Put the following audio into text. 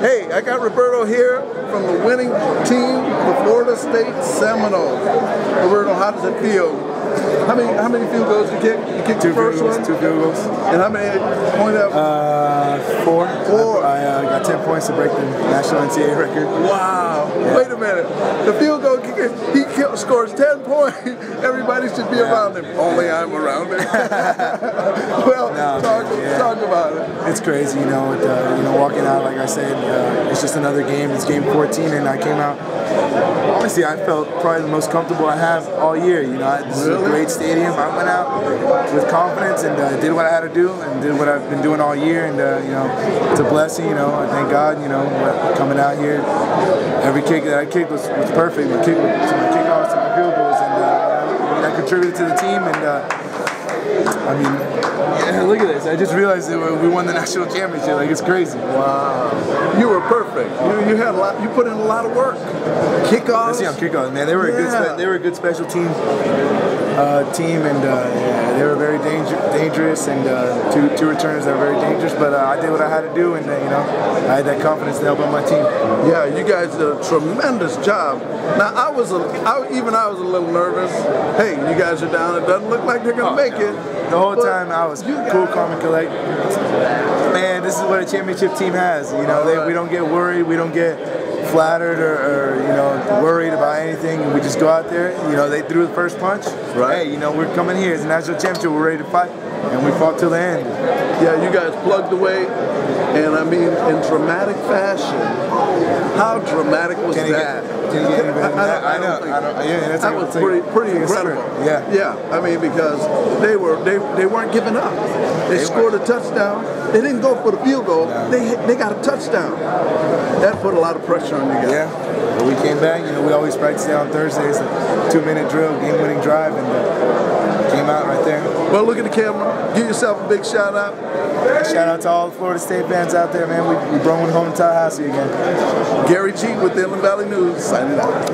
Hey, I got Roberto here from the winning team, the Florida State Seminoles. Roberto, how does it feel how many how many field goals you kick? You kicked two first goals, one. Two field goals. And how many point up? Uh, four. Four. I, I uh, got ten points to break the national NCAA record. Wow. Yeah. Wait a minute. The field goal kicker, he scores ten points. Everybody should be yeah. around him. Only I'm around him. well, no, talk, yeah. talk about it. It's crazy, you know. With, uh, you know, walking out like I said, uh, it's just another game. It's game 14, and I came out. Honestly, I felt probably the most comfortable I have all year. You know, this really? is a great stadium. I went out with confidence and uh, did what I had to do and did what I've been doing all year. And uh, you know, it's a blessing. You know, I thank God. You know, coming out here, every kick that I kicked was, was perfect. My kick, my kickoffs and my field goals, and uh, I contributed to the team. And uh, I mean, yeah, look at this. I just realized that we won the national championship. Like it's crazy. Wow. You were perfect. You, you had a lot. You put in a lot of work. Kickoffs. See on kickoffs, man. They were yeah. a good. They were a good special team uh, team, and uh, yeah, they were very danger, dangerous, and uh, two two returners that were very dangerous. But uh, I did what I had to do, and uh, you know, I had that confidence to help out my team. Yeah, you guys did a tremendous job. Now I was, a, I, even I was a little nervous. Hey, you guys are down. It doesn't look like they're gonna oh, make it. The whole time I was cool, calm, and collect. Man, this is what a championship team has. You know, they, we don't get worried. We don't get flattered or, or, you know worried about anything. We just go out there. You know, they threw the first punch. Right. Hey, you know, we're coming here. It's a national championship. We're ready to fight, and we fought till the end. Yeah, you guys plugged away, and I mean, in dramatic fashion. How dramatic was Can that? Get, can you get any better than that? I, I know. I know. Yeah, that's that was pretty pretty incredible. Yeah. Yeah. I mean, because they were they they weren't giving up. They, they scored weren't. a touchdown. They didn't go for the field goal. No. They they got a touchdown. That put a lot of pressure on you guys. Yeah. But we came back. You know, we always practice on Thursdays, a two-minute drill, game-winning drive, and uh, out right there. Well, look at the camera. Give yourself a big shout out. Shout out to all the Florida State fans out there, man. We, we brought one home to Tallahassee again. Gary G with the Inland Valley News signing out.